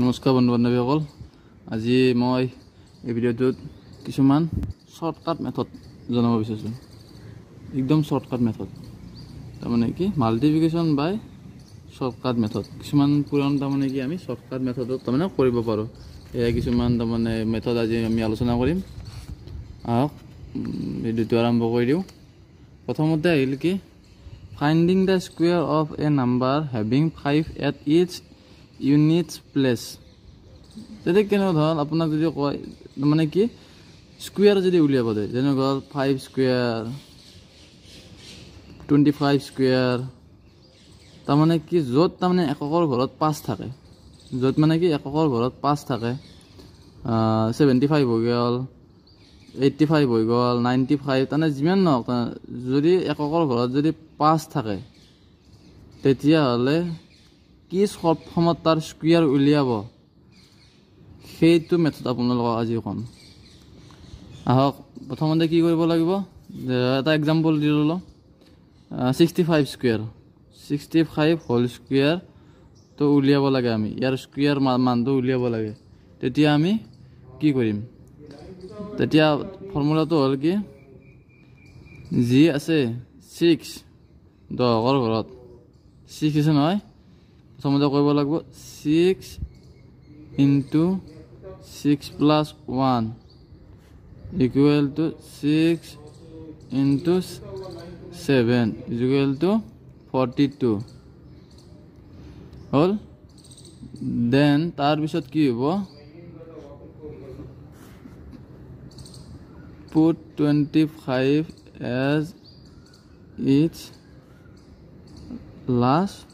নমস্কাৰ বন্ধু বান্ধৱীসকল। আজি মই এই ভিডিঅ'টোত কিছুমান শ্বৰ্টকাট মেথড জনাব বিচাৰিছোঁ একদম শ্বৰ্টকাট মেথড তাৰমানে কি? মাল্টিপ্লিকেশ্যন বাই শ্বৰ্টকাট মেথড কিছুমান পুৰণ তাৰমানে কি? আমি শ্বৰ্টকাট মেথডত তাৰমানে কৰিব পাৰোঁ। এয়া কিছুমান তাৰমানে মেথড আজি আমি আলোচনা কৰিম। আহক ভিডিঅ'টো আৰম্ভ কৰি দিওঁ। প্ৰথমতে আহিল কি? Finding the square of a number having five at its units place তেতিয়া কেনেকুৱা ধৰণ আপোনাক যদি কয় মানে কি স্কুৱেৰ যদি উলিয়াব দিয়ে যেনেকুৱা five square twenty five square তাৰমানে কি য'ত তাৰমানে এককৰ ঘৰত পাঁচ থাকে য'ত মানে কি এককৰ ঘৰত পাঁচ থাকে ছেভেণ্টি ফাইভ হৈ গ'ল এইট্টি ফাইভ হৈ গ'ল নাইণ্টি ফাইভ তাৰমানে যিমান নহওক যদি এককৰ ঘৰত যদি পাঁচ থাকে তেতিয়াহ'লে কি শ্বৰ্ট ফৰ্মত তাৰ স্কুৱেৰ উলিয়াব? সেইটো মেথড আপোনালোকক আজি ক'ম। আহক প্ৰথমতে কি কৰিব লাগিব? এটা এক্সাম্পল দি ল'লোঁ। Sixty five square sixty five whole স্কুৱেৰটো উলিয়াব লাগে আমি। ইয়াৰ স্কুৱেৰ মানটো উলিয়াব লাগে। তেতিয়া আমি কি কৰিম? তেতিয়া ফৰ্মুলাটো হ'ল কি? যি আছে ছিক্স দহৰ ঘৰত। ছিক্স আছে নহয়? প্ৰথমতে কৰিব লাগিব। Six into six plus one equal to six into seven equal to forty two হ'ল? দেন তাৰপিছত কি হ'ব? Put 25 as its last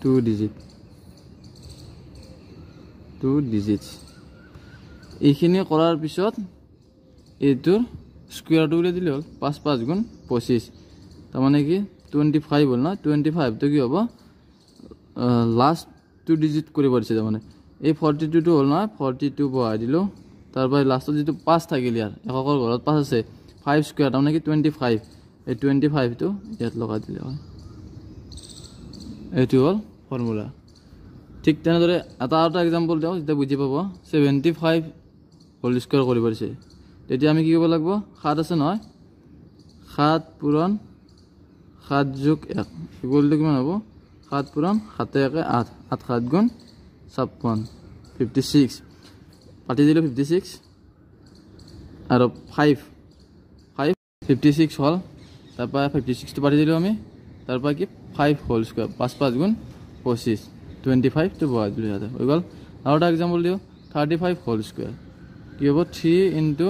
two digit. Two digits এইখিনি কৰাৰ পিছত এইটোৰ স্কুৱেৰটো উলিয়াই দিলে হ'ল পাঁচ পাঁচ গুণ পঁচিছ। তাৰমানে কি? টুৱেণ্টি ফাইভ হ'ল ন? টুৱেণ্টি ফাইভটো কি হ'ব? লাষ্ট টু ডিজিট কৰিব দিছে তাৰমানে। এই ফৰ্টি টুটো হ'ল নহয় ফৰ্টি টু বহাই দিলোঁ। তাৰপৰা লাষ্টত যিটো পাঁচ থাকিল ইয়াৰ এককৰ ঘৰত পাঁচ আছে। ফাইভ স্কুৱেৰ তাৰমানে কি? টুৱেণ্টি ফাইভ এই টুৱেণ্টি ফাইভটো ইয়াত লগাই দিলে হয় এইটো হ'ল ফৰ্মুলা ঠিক তেনেদৰে এটা আৰু এক্সাম্পল দিওঁ যেতিয়া বুজি পাব ছেভেণ্টি ফাইভ হোল স্কুৱেৰ কৰিব দিছে তেতিয়া আমি কি কৰিব লাগিব? সাত আছে নহয়? সাত পূৰণ সাত যোগ এক। ইকুৱেলটো কিমান হ'ব? সাত পূৰণ সাতে একে আঠ। আঠ সাত গুণ ছাপন্ন ফিফটি ছিক্স পাতি দিলোঁ ফিফটি ছিক্স আৰু ফাইভ ফাইভ ফিফটি ছিক্স হ'ল। তাৰপৰা ফিফটি ছিক্সটো পাতি দিলোঁ আমি। তাৰপৰা কি? ফাইভ হোল স্কুৱেৰ পাঁচ পাঁচ গুণ পঁচিছ টুৱেণ্টি ফাইভটো বহাই দিলোঁ ইয়াতে। হৈ গ'ল। আৰু এটা এক্সাম্পল দিওঁ। থাৰ্টি ফাইভ হোল স্কুৱেৰ কি হ'ব? Three into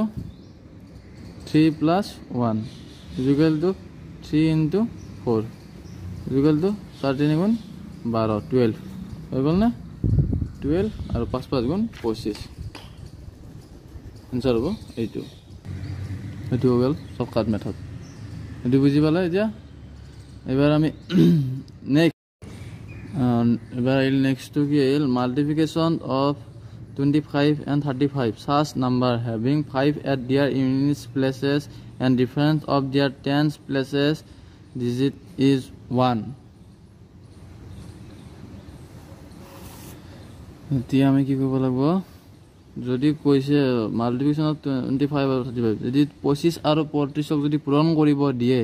plus one equal to three into four equal to চাৰি তিনি গুণ বাৰ। টুৱেল্ভ হৈ গ'লনে টুৱেল্ভ আৰু পাঁচ পাঁচ গুণ পঁচিছ এনচাৰ হ'ব এইটো। সেইটো হৈ গ'ল। শ্বৰ্টকাট মেথড সেইটো বুজি পালে এতিয়া? এইবাৰ আমি নেক্সট এবাৰ আহিল নেক্সটটো কি আহিল multiplication of twenty five and thirty five search number having five at their units places and difference of their tens places digit is one এতিয়া আমি কি কৰিব লাগিব? যদি কৈছে মাল্টিপ্লিকেশ্যনত টুৱেণ্টি ফাইভ আৰু থাৰ্টি ফাইভ যদি পঁচিছ আৰু পঁয়ত্ৰিছক যদি পূৰণ কৰিব দিয়ে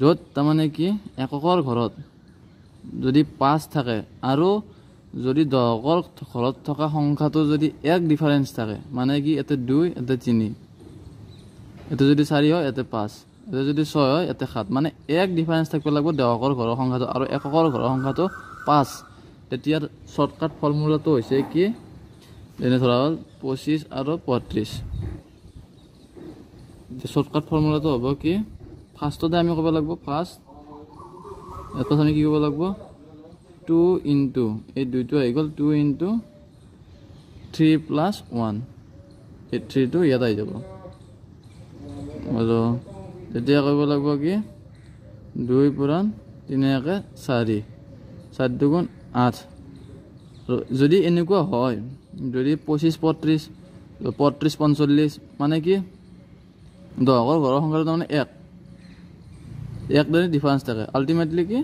য'ত তাৰমানে কি এককৰ ঘৰত যদি পাঁচ থাকে আৰু যদি দহকৰ ঘৰত থকা সংখ্যাটো যদি এক ডিফাৰেঞ্চ থাকে মানে কি ইয়াতে দুই ইয়াতে তিনি ইয়াতে যদি চাৰি হয় ইয়াতে পাঁচ ইয়াতে যদি ছয় হয় ইয়াতে সাত মানে এক ডিফাৰেঞ্চ থাকিব লাগিব দহকৰ ঘৰৰ সংখ্যাটো আৰু এককৰ ঘৰৰ সংখ্যাটো পাঁচ। তেতিয়া শ্বৰ্টকাট ফৰ্মুলাটো হৈছে কি? যেনে ধৰা হ'ল পঁচিছ আৰু পঁয়ত্ৰিছ। শ্বৰ্টকাট ফৰ্মুলাটো হ'ব কি? ফাৰ্ষ্টতে আমি ক'ব লাগিব ফাৰ্ষ্ট ইয়াত আমি কি ক'ব লাগিব? টু ইনটু এই দুইটো আহি গ'ল two into three plus one এই থ্ৰীটো ইয়াত আহি যাব। আৰু তেতিয়া কৰিব লাগিব কি? দুই পূৰণ তিনি একে চাৰি। চাৰি দুগুণ আঠ। যদি এনেকুৱা হয় যদি পঁচিছ পঁয়ত্ৰিছ পঁয়ত্ৰিছ পঞ্চল্লিছ মানে কি? দহকৰ ঘৰৰ সংখ্যাটো তাৰমানে এক। এক যদি ডিফাৰেঞ্চ থাকে। আল্টিমেটলি কি?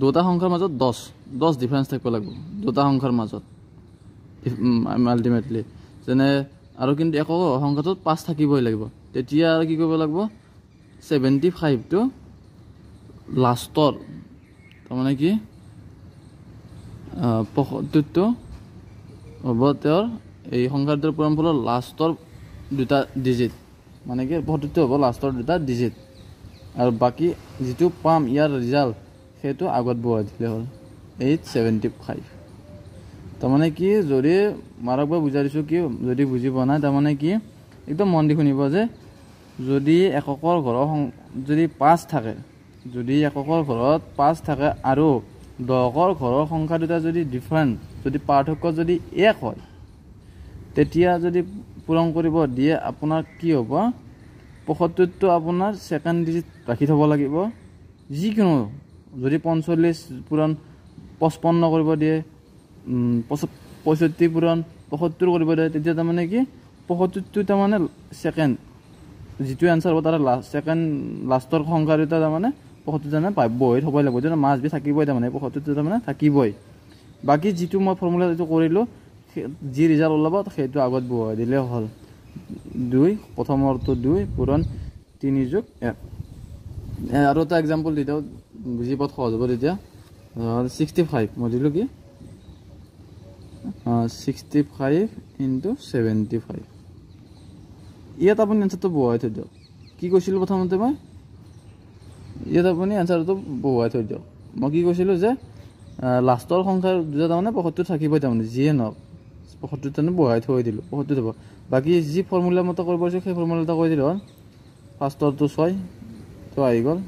দুটা সংখ্যাৰ মাজত দহ। দহ ডিফাৰেঞ্চ থাকিব লাগিব দুটা সংখ্যাৰ মাজত। আল্টিমেটলি যেনে আৰু কিন্তু একক সংখ্যাটোত পাঁচ থাকিবই লাগিব। তেতিয়া কি কৰিব লাগিব? ছেভেণ্টি ফাইভটো লাষ্টৰ তাৰমানে কি? পঁয়সত্তৰটো হ'ব তেওঁৰ এই সংখ্যাটোৰ পূৰণফলৰ লাষ্টৰ দুটা ডিজিট মানে কি? পঁয়সত্তৰটো হ'ব লাষ্টৰ দুটা ডিজিট আৰু বাকী যিটো পাম ইয়াৰ ৰিজাল্ট সেইটো আগত বহাই দিলে হ'ল। এইট ছেভেণ্টি ফাইভ তাৰমানে কি যদি মাৰক মই বুজাই দিছোঁ কি যদি বুজি পোৱা নাই তাৰমানে কি একদম মন দি শুনিব যে যদি এককৰ ঘৰৰ যদি পাঁচ থাকে যদি এককৰ ঘৰত পাঁচ থাকে আৰু দহকৰ ঘৰৰ সংখ্যা দুটা যদি ডিফাৰেণ্ট যদি পাৰ্থক্য যদি এক হয় তেতিয়া যদি পূৰণ কৰিব দিয়ে আপোনাৰ কি হ'ব? পঁয়সত্তৰটো আপোনাৰ ছেকেণ্ড ডিজিট ৰাখি থ'ব লাগিব। যিকোনো যদি পঞ্চল্লিছ পূৰণ পঁচপন্ন কৰিব দিয়ে পঁয়ষষ্ঠি পূৰণ পঁয়সত্তৰ কৰিব দিয়ে তেতিয়া তাৰমানে কি? পঁয়সত্তৰটো তাৰমানে ছেকেণ্ড যিটো এনচাৰ হ'ব তাৰ লাষ্ট ছেকেণ্ড লাষ্টৰ সংখ্যা দুটা তাৰমানে পঁয়সত্তৰ তাৰমানে পাব্য হৈ থ'বই লাগিব। যেতিয়া মাছ বি থাকিবই তাৰমানে পঁয়সত্তৰটো তাৰমানে থাকিবই। বাকী যিটো মই ফৰ্মুলা যিটো কৰিলোঁ যি ৰিজাল্ট ওলাব সেইটো আগত বহুৱাই দিলে হ'ল। দুই প্ৰথমৰটো দুই পূৰণ তিনি যোগ এক। আৰু এটা এক্সাম্পল দি দিওঁ বুজি পোৱাত সহজ হ'ব তেতিয়া। ছিক্সটি ফাইভ মই দিলোঁ কি? Sixty five into seventy five ইয়াত আপুনি এনচাৰটো বহুৱাই থৈ দিয়ক। কি কৈছিলোঁ প্ৰথমতে মই? ইয়াত আপুনি এনচাৰটো বহুৱাই থৈ দিয়ক। মই কি কৈছিলোঁ যে লাষ্টৰ সংখ্যাৰ দুটা তাৰমানে পঁয়সত্তৰ থাকিবই তাৰমানে যিয়ে নহওক। পঁয়সত্তৰ তাৰমানে বহুৱাই থৈ দিলোঁ পঁয়সত্তৰ হ'ব। বাকী যি ফৰ্মুলা মতে কৰিব পাৰিছোঁ সেই ফৰ্মুলা এটা কৈ দিলোঁ হ'ল। ফাৰ্ষ্টৰটো ছয় তো আহি গ'ল।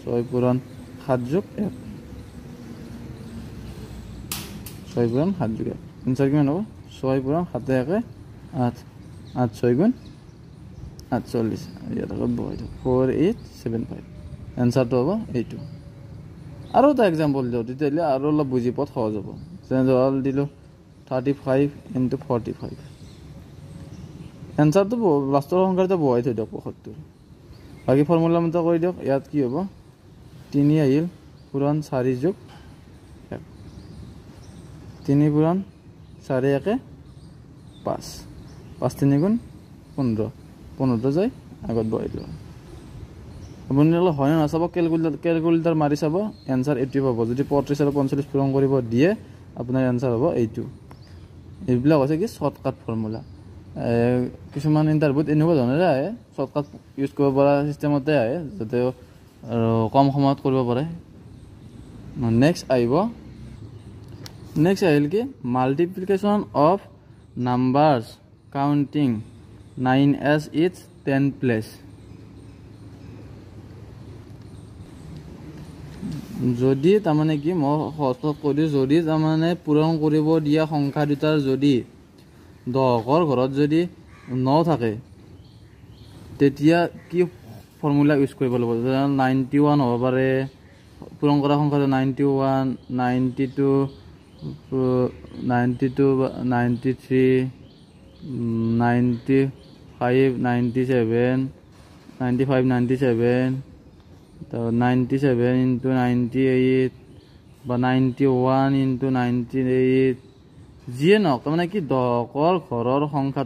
ছয় পূৰণ সাত যোগ এক। ছয় পূৰণ সাত যোগ এক। এনচাৰ কিমান হ'ব? ছয় পূৰণ সাতে একে আঠ। আঠ ছয় গুণ আঠচল্লিছ ইয়াত আকৌ বহাই দিওঁ ফ'ৰ এইট ছেভেন ফাইভ এনচাৰটো হ'ব এইটো। আৰু এটা এক্সাম্পল দিওঁ তেতিয়াহ'লে আৰু অলপ বুজি পোৱাত সহজ হ'ব। যেনে ধৰক দিলোঁ thirty five into forty five এনচাৰটো লাষ্টৰ সংখ্যাটো বহাই থৈ দিয়ক পঁয়সত্তৰ বাকী ফৰ্মুলা মতে কৰি দিয়ক ইয়াত কি হ'ব তিনি আহিল পূৰণ চাৰি যোগ এক তিনি পূৰণ চাৰি একে পাঁচ পাঁচ তিনি গুণ পোন্ধৰ পোন্ধৰটো যায় আগত বহাই দিলোঁ আপুনি অলপ হয় নাচাব কেলকুলেটাৰ কেলকুলেটাৰ মাৰি চাব এনচাৰ এইটোৱে পাব যদি পঁয়ত্ৰিছ আৰু পঞ্চল্লিছ পূৰণ কৰিব দিয়ে আপোনাৰ এনচাৰ হ'ব এইটো এইবিলাক হৈছে কি শ্বৰ্টকাট ফৰ্মুলা কিছুমান ইণ্টাৰভিউত এনেকুৱা ধৰণেৰে আহে শ্বৰ্টকাট ইউজ কৰিব পৰা ছিষ্টেমতে আহে যাতে আৰু কম সময়ত কৰিব পাৰে নেক্সট আহিব নেক্সট আহিল কি multiplication of numbers counting nine as its ten place যদি তাৰমানে কি মই সহজ কৈ দিওঁ যদি তাৰমানে পূৰণ কৰিব দিয়া সংখ্যা দুটাৰ যদি দহকৰ ঘৰত যদি ন থাকে তেতিয়া কি ফৰ্মুলা ইউজ কৰিব লাগিব? যেনে নাইণ্টি ওৱান হ'ব পাৰে পূৰণ কৰা সংখ্যাটো ninety one ninety two ninety two ninety three ninety five ninety seven ninety five ninety seven ninety seven into ninety eight বা ninety one into ninety eight যিয়ে নহওক তাৰমানে কি দহকৰ ঘৰৰ সংখ্যা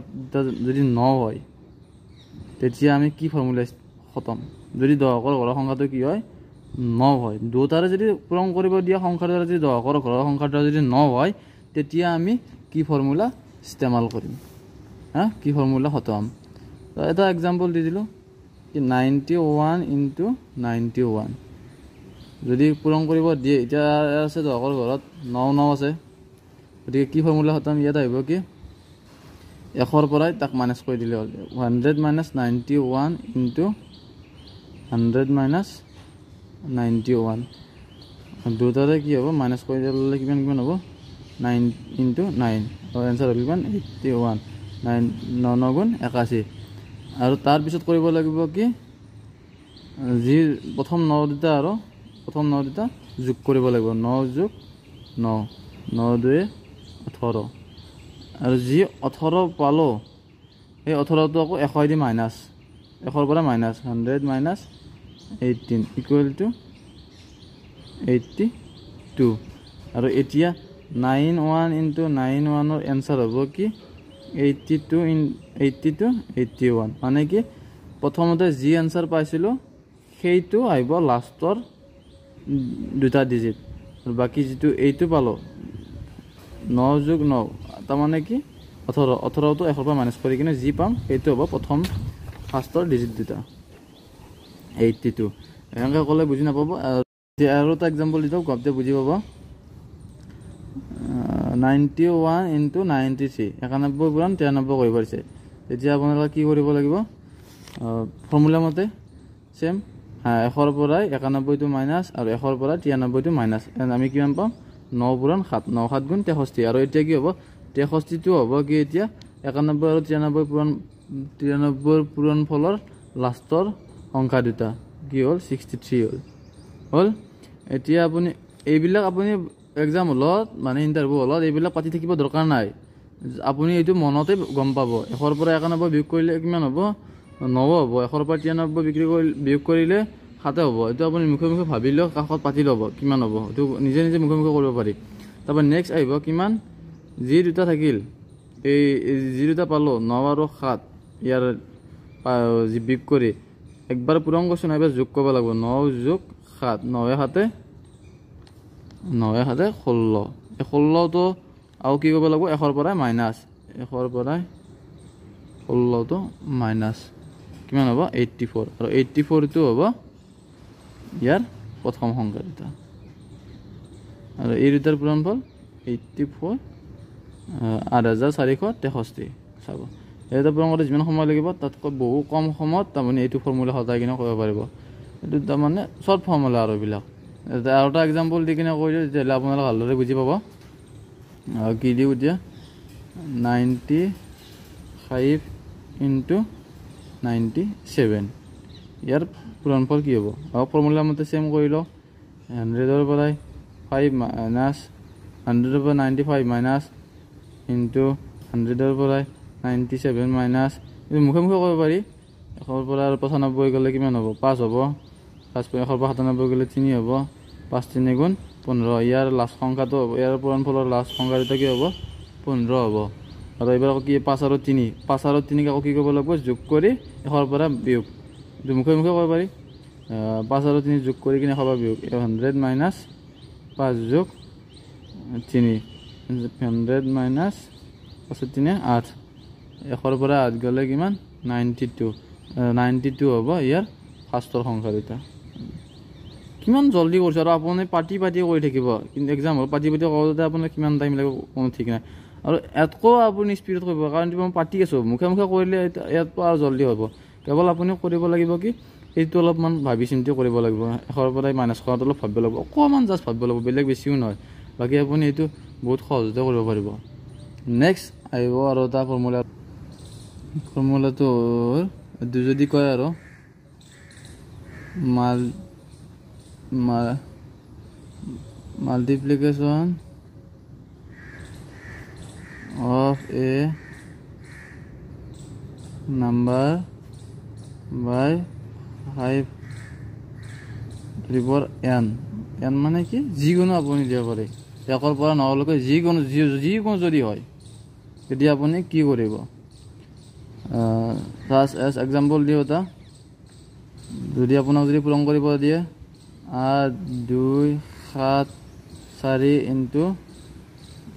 যদি ন হয় তেতিয়া আমি কি ফৰ্মুলা খতম? যদি দহকৰ ঘৰৰ সংখ্যাটো কি হয়? ন হয় দুটাৰে যদি পূৰণ কৰিব দিয়া দ্বাৰা যদি দহকৰ ঘৰৰ সংখ্যাৰ দ্বাৰা যদি ন হয় তেতিয়া আমি কি ফৰ্মুলা ইষ্টেমাল কৰিম? হা? কি ফৰ্মুলা খতম? এটা এক্সাম্পল দি দিলোঁ। Ninety one into ninety one যদি পূৰণ কৰিব দিয়ে এতিয়া আছে দহকৰ ঘৰত ন ন আছে। গতিকে কি ফৰ্মুলা খতম ইয়াত আহিব কি? এশৰ পৰাই তাক মাইনাছ কৰি দিলে হ'ল। Hundred minus ninety one into hundred minus ninety one দুটাৰে কি হ'ব? মাইনাছ কৰি দিলে কিমান কিমান হ'ব? নাইন ইণ্টু নাইন এনচাৰ হ'ল কিমান? এইটটি ওৱান নাইন ন ন গুণ একাশী। আৰু তাৰপিছত কৰিব লাগিব কি? যি প্ৰথম ন দুটা আৰু প্ৰথম ন দুটা যোগ কৰিব লাগিব। ন যোগ ন ন দুয়ে ওঠৰ। আৰু যি ওঠৰ পালোঁ সেই ওঠৰটো আকৌ এশ দি মাইনাছ এশৰ পৰা minus hundred minus eighteen equal to eighty two আৰু এতিয়া নাইন ওৱান ইনটু নাইন ওৱানৰ এনচাৰ হ'ব কি? Eighty two in eighty two eighty one মানে কি? প্ৰথমতে যি এনচাৰ পাইছিলোঁ সেইটো আহিব লাষ্টৰ দুটা ডিজিট আৰু বাকী যিটো এইটো পালোঁ ন যোগ ন। তাৰমানে কি? ওঠৰ। ওঠৰটো এশৰ পৰা মাইনাছ কৰি কিনে যি পাম সেইটো হ'ব প্ৰথম ফাৰ্ষ্টৰ ডিজিট দুটা। এইটটি টু এনেকৈ ক'লে বুজি নাপাব। আৰু এটা এক্সাম্পল দি দিয়ক গপতে বুজি পাব। Ninety one into ninety three একানব্বৈ পূৰণ তিৰানব্বৈ কৰিব পাৰিছে। তেতিয়া আপোনালোকে কি কৰিব লাগিব? ফৰ্মুলা মতে ছেম এশৰ পৰাই একানব্বৈটো মাইনাছ আৰু এশৰ পৰা তিৰানব্বৈটো মাইনাছ আমি কিমান পাম? ন পূৰণ সাত ন সাত গুণ তেষষ্ঠি। আৰু এতিয়া কি হ'ব? তেষষ্ঠিটো হ'ব কি এতিয়া? একানব্বৈ আৰু তিৰানব্বৈ পূৰণ তিৰানব্বৈৰ পূৰণ ফলৰ লাষ্টৰ সংখ্যা দুটা। কি হ'ল? ছিক্সটি থ্ৰী হ'ল। হ'ল? এতিয়া আপুনি এইবিলাক আপুনি এক্সাম হলত মানে ইণ্টাৰভিউ হলত এইবিলাক পাতি থাকিব দৰকাৰ নাই। আপুনি এইটো মনতে গম পাব। এশৰ পৰা একানব্বৈ বিয়োগ কৰিলে কিমান হ'ব? নব হ'ব। এশৰ পৰা তিৰানব্বৈ বিক্ৰী কৰি বিয়োগ কৰিলে সাতে হ'ব। এইটো আপুনি মুখে মুখে ভাবি লওক কাষত পাতি ল'ব কিমান হ'ব। এইটো নিজে নিজে মুখে মুখে কৰিব পাৰি। তাৰপৰা নেক্সট আহিব কিমান? যি দুটা থাকিল এই যি দুটা পালোঁ ন আৰু সাত ইয়াৰ বিয়োগ কৰি একবাৰ পূৰণ কৰিছোঁ নাইবা যোগ কৰিব লাগিব। ন যোগ সাত নৱে সাতে নৱে সাতে ষোল্ল। এই ষোল্লটো আৰু কি কৰিব লাগিব এশৰ পৰাই মাইনাছ এশৰ পৰাই ষোল্লটো মাইনাছ কিমান হ'ব এইট্টি ফ'ৰ আৰু এইট্টি ফ'ৰটো হ'ব ইয়াৰ প্ৰথম সংখ্যা দুটা। আৰু এই দুটাৰ পূৰণফল এইট্টি ফ'ৰ আঠ হাজাৰ চাৰিশ তেষষ্ঠি। চাব। এইটো পূৰণ কৰোঁতে যিমান সময় লাগিব তাতকৈ বহু কম সময়ত তাৰমানে এইটো ফৰ্মুলা সজাই কিনে কৰিব পাৰিব। এইটো তাৰমানে চৰ্ট ফৰ্মুলা আৰু এইবিলাক। আৰু এটা এক্সাম্পল দি কিনে কৈ দিওঁ তেতিয়াহ'লে আপোনালোকে ভালদৰে বুজি পাব। কি দিওঁ এতিয়া ninety five into ninety seven ইয়াৰ পূৰণফল কি হ'ব? আৰু ফৰ্মুলা মতে ছেম কৰি লওঁ। হাণ্ড্ৰেডৰ পৰাই ফাইভ মাইনাছ হাণ্ড্ৰেডৰ পৰা নাইণ্টি ফাইভ মাইনাছ ইনটু হাণ্ড্ৰেডৰ পৰাই নাইণ্টি ছেভেন মাইনাছ এইটো মুখে মুখে কৰিব পাৰি। এশৰ পৰা আৰু পঁচানব্বৈ গ'লে কিমান হ'ব? পাঁচ হ'ব। পাঁচ এশৰ পৰা সাতানব্বৈ গ'লে তিনি হ'ব। পাঁচ তিনি গুণ পোন্ধৰ। ইয়াৰ লাষ্ট সংখ্যাটো হ'ব ইয়াৰ পূৰণফলৰ লাষ্ট সংখ্যা দুটা কি হ'ব? পোন্ধৰ হ'ব। আৰু এইবাৰ আকৌ কি পাঁচ আৰু তিনি। পাঁচ আৰু তিনিক আকৌ কি কৰিব লাগিব? যোগ কৰি এশৰ পৰা বিয়োগ। মুখে মুখে কৰিব পাৰি। পাঁচ আৰু তিনি যোগ কৰি কিনে পৰা বিয়োগ। হাণ্ড্ৰেড মাইনাছ পাঁচ যোগ তিনি। হাণ্ড্ৰেড মাইনাছ পাঁচ তিনি আঠ। এশৰ পৰা আঠ গ'লে কিমান? নাইণ্টি টু নাইণ্টি টু হ'ব ইয়াৰ ফাৰ্ষ্টৰ সংখ্যা দুটা। কিমান জল্দি কৰিছে আৰু আপুনি পাতি পাতি কৰি থাকিব কিন্তু এক্সাম হ'ল পাতি পাতি কৰোঁতে আপোনাৰ কিমান টাইম লাগিব কোনো ঠিক নাই। আৰু ইয়াতকৈ আপুনি স্পীডত কৰিব কাৰণ মই পাতি আছোঁ মুখে মুখে কৰিলে ইয়াত আৰু জল্দি হ'ব। কেৱল আপুনি কৰিব লাগিব কি সেইটো অলপমান ভাবি চিন্তি কৰিব লাগিব এশৰ পৰাই মাইনাছ কৰাটো অলপ ভাবিব লাগিব অকণমান জাষ্ট ভাবিব লাগিব বেলেগ বেছিও নহয়। বাকী আপুনি এইটো বহুত সহজতে কৰিব পাৰিব। নেক্সট আহিব আৰু এটা ফৰ্মুলা ফৰ্মুলাটো এইটো যদি কয় আৰু মাল multiplication of a number by 5 ত্ৰিপৰ এন এন মানে কি? যিকোনো আপুনি দিব পাৰে। একৰ পৰা নহ'লৈকে যিকোনো যি যিকোনো যদি হয় তেতিয়া আপুনি কি কৰিব? ফাৰ্ষ্ট এজ এক্সাম্পল দিওঁ এটা। যদি আপোনাক যদি পূৰণ কৰিব দিয়ে আঠ দুই সাত চাৰি ইনটু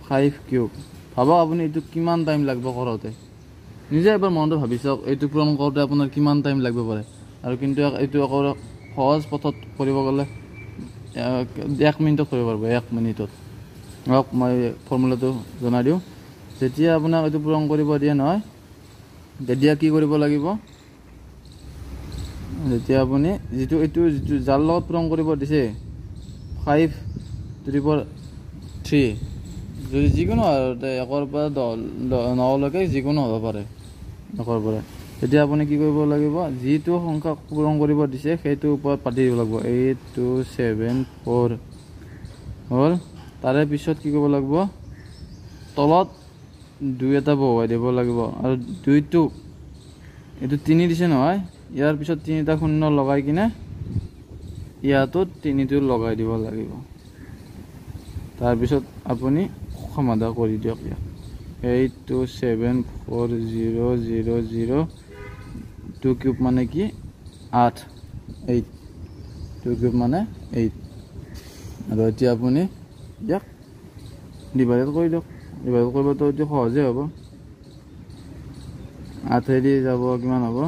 ফাইভ কিউব ভাবক আপুনি এইটো কিমান টাইম লাগিব কৰোঁতে? নিজে এবাৰ মনটো ভাবি চাওক এইটো পূৰণ কৰোঁতে আপোনাৰ কিমান টাইম লাগিব পাৰে? আৰু কিন্তু এইটো আকৌ সহজ পথত কৰিব গ'লে এক মিনিটত কৰিব পাৰিব এক মিনিটত হওক মই ফৰ্মুলাটো জনাই দিওঁ। যেতিয়া আপোনাক এইটো পূৰণ কৰিব দিয়ে নহয় তেতিয়া কি কৰিব লাগিব? যেতিয়া আপুনি যিটো এইটো যিটো যাৰ লগত পূৰণ কৰিব দিছে ফাইভ ত্ৰিপল থ্ৰী যদি যিকোনো আৰু একৰ পৰা দহ নলৈকে যিকোনো হ'ব পাৰে একৰ পৰা। তেতিয়া আপুনি কি কৰিব লাগিব যিটো সংখ্যা পূৰণ কৰিব দিছে সেইটোৰ ওপৰত পাতি দিব লাগিব। এইট টু ছেভেন ফ'ৰ হ'ল। তাৰে পিছত কি কৰিব লাগিব তলত দুই এটা বহুৱাই দিব লাগিব। আৰু দুইটো এইটো তিনি দিছে নহয় ইয়াৰ পিছত তিনিটা শূন্য লগাই কিনে ইয়াতো তিনিটো লগাই দিব লাগিব। তাৰপিছত আপুনি সমাধান কৰি দিয়ক ইয়াক eight two seven four zero' zero' zero' two cube মানে কি? আঠ। এইট টু কিউব মানে এইট আৰু এতিয়া আপুনি ইয়াক ডিভাইড কৰি দিয়ক। ডিভাইড কৰিবতো এতিয়া সহজেই হ'ব। আঠেদি যাব কিমান হ'ব?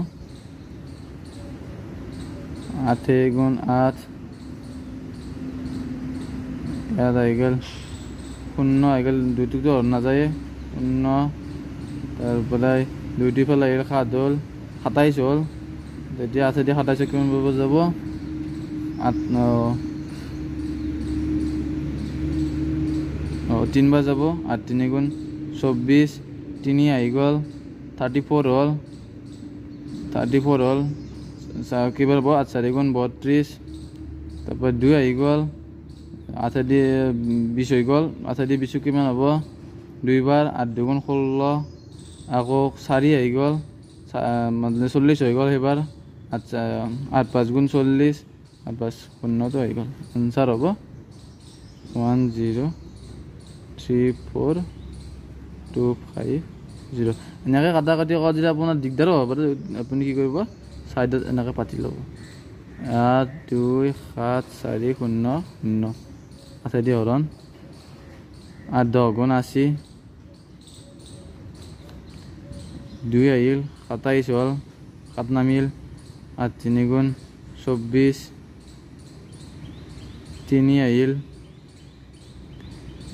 আঠে গুণ আঠ ইয়াত আহি গ'ল শূন্য আহি গ'ল দুইটোতো নাযায়ে শূন্য তাৰপৰাই দুইটি ফালে আহিল সাত হ'ল সাতাইছ হ'ল তেতিয়া আঠেদি সাতাইছ কিমান পাব যাব আঠ অঁ তিনিবাৰ যাব আঠ তিনি গুণ চৌব্বিছ তিনি আহি গ'ল থাৰ্টি ফ'ৰ হ'ল থাৰ্টি ফ'ৰ হ'ল কিবাৰ হ'ব আঠ চাৰি গুণ বত্ৰিছ তাৰপৰা দুই আহি গ'ল আঠেদি বিছ হৈ গ'ল আঠেদি বিছ কিমান হ'ব দুইবাৰ আঠ দুগুণ ষোল্ল আকৌ চাৰি আহি গ'ল মানে চল্লিছ হৈ গ'ল সেইবাৰ আঠ আঠ পাঁচ গুণ চল্লিছ আঠ পাঁচ শূন্যটো আহি গ'ল এনচাৰ হ'ব one zero' three four two five zero' এনেকৈ কাটা কাটি কৰা যদি আপোনাৰ দিগদাৰো হ'ব পাৰে আপুনি কি কৰিব ছাইডত এনেকৈ পাতি ল'ব আঠ দুই সাত চাৰি শূন্য শূন্য আঠেদি হৰণ আঠ দহ গুণ আশী দুই আহিল সাতাইছ হ'ল সাত নামিল আঠ তিনি গুণ চৌব্বিছ তিনি আহিল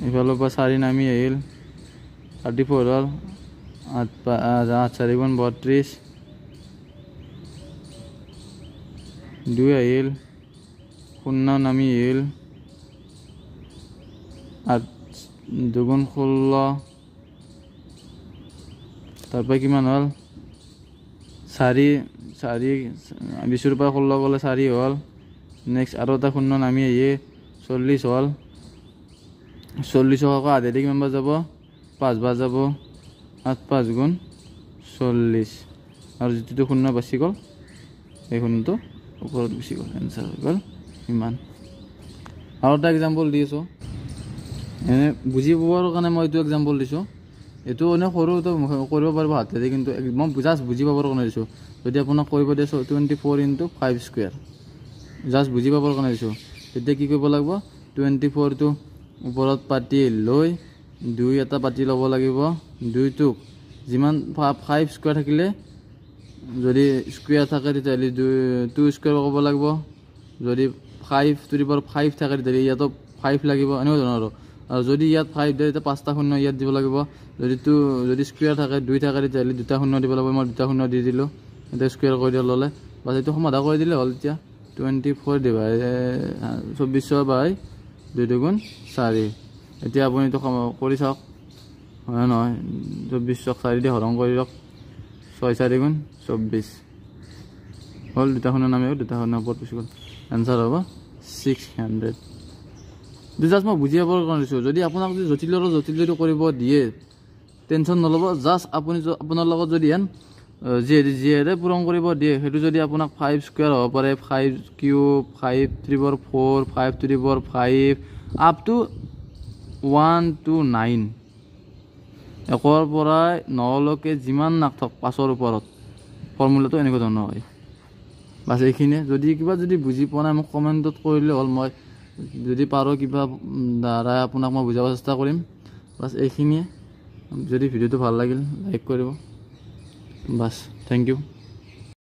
ইফালৰ পৰা চাৰি নামি আহিল থাৰ্টি ফ'ৰ হ'ল আঠ আঠ চাৰি গুণ বত্ৰিছ দুই আহিল শূন্য নামি আহিল। আঠ দুগুণ ষোল্ল। তাৰপৰা কিমান হ'ল? চাৰি চাৰি বিছৰ পৰা ষোল্ল গ'লে চাৰি হ'ল। নেক্সট আৰু এটা শূন্য নামি আহি চল্লিছ হ'ল। চল্লিছক আকৌ আধেদি কিমান বাৰ যাব? পাঁচবাৰ যাব। আঠ পাঁচ গুণ চল্লিছ। আৰু যিটো শূন্য বাচি গ'ল সেই শূন্যটো ওপৰত গুচি গ'ল এনচাৰ হৈ গ'ল। ইমান। আৰু এটা এক্সাম্পল আছোঁ। এনে বুজি পোৱাৰ কাৰণে মই এইটো এক্সাম্পল দিছোঁ। এইটো এনে সৰুটো কৰিব পাৰিব হাতেদি কিন্তু মই জাষ্ট বুজি পাবৰ কাৰণে দিছোঁ। যদি আপোনাক কৰিব দিয়ে twenty four into five square just বুজি পাবৰ কাৰণে দিছোঁ। তেতিয়া কি কৰিব লাগিব? টুৱেণ্টি ফ'ৰটো ওপৰত পাতি লৈ দুই এটা পাতি ল'ব লাগিব। দুইটোক যিমান ফাইভ স্কুৱেৰ থাকিলে যদি স্কুৱেৰ থাকে তেতিয়াহ'লে দুই টু স্কুৱেৰ ক'ব লাগিব। যদি five to the power five থাকে তেতিয়াহ'লে ইয়াতো ফাইভ লাগিব এনেকুৱা ধৰণৰ আৰু। যদি ইয়াত ফাইভ দিয়ে তেতিয়া পাঁচটা শূন্য ইয়াত দিব লাগিব। যদি টু যদি স্কুৱেৰ থাকে দুই থাকে তেতিয়াহ'লে দুটা শূন্য দিব লাগিব মই দুটা শূন্য দি দিলোঁ। এতিয়া স্কুৱেৰ কৰি দিয়া ল'লে বাছ এইটো সমাধান কৰি দিলে হ'ল এতিয়া। টুৱেণ্টি ফ'ৰ ডিভাই চৌব্বিছ বাই দুই দুগুণ চাৰি। এতিয়া আপুনি এইটো কৰি চাওক। হয় নহয় চৌব্বিছক চাৰি দি হৰণ কৰি দিয়ক। ছয় চাৰি গুণ চৌব্বিছ। হ'ল দুটা শূন্য নামি গ'ল দুটা শূন্য ওপৰত গুচি গ'ল। এনচাৰ হ'ব। ছিক্স হাণ্ড্ৰেড জাষ্ট মই বুজি পাবৰ কাৰণে দিছোঁ যদি আপোনাক যদি জটিলৰ জটিল যদি কৰিব দিয়ে টেনশ্যন নল'ব। জাষ্ট আপুনি আপোনাৰ লগত যদি হেন যিহেৰে যিহেৰে পূৰণ কৰিব দিয়ে সেইটো যদি আপোনাক ফাইভ স্কুৱেৰ হ'ব পাৰে। ফাইভ কিউব ফাইভ ত্ৰিবৰ four five ত্ৰিবৰ five up to one two nine একৰ পৰাই নলৈকে যিমান নাথাকক পাঁচৰ ওপৰত। ফৰ্মুলাটো এনেকুৱা ধৰণৰ হয়। বাছ এইখিনিয়ে। যদি কিবা যদি বুজি পোৱা নাই মোক কমেণ্টত কৰিলে হ'ল। মই যদি পাৰোঁ কিবা উম, দ্বাৰাই আপোনাক মই বুজাব চেষ্টা কৰিম। বাছ এইখিনিয়ে। যদি ভিডিঅ'টো ভাল লাগিল লাইক কৰিব। বাছ থেংক ইউ।